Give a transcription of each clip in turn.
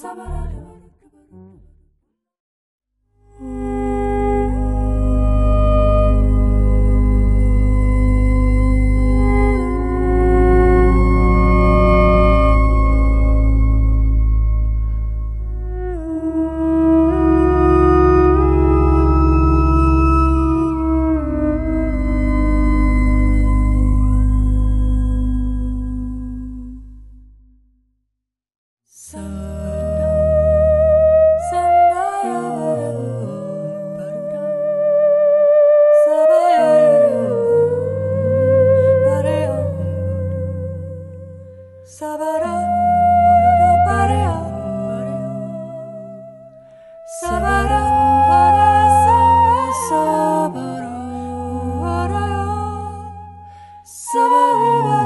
Sabadabadabad. Senora,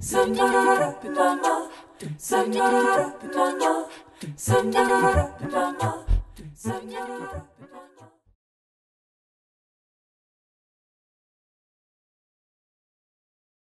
Senora, Senora, Send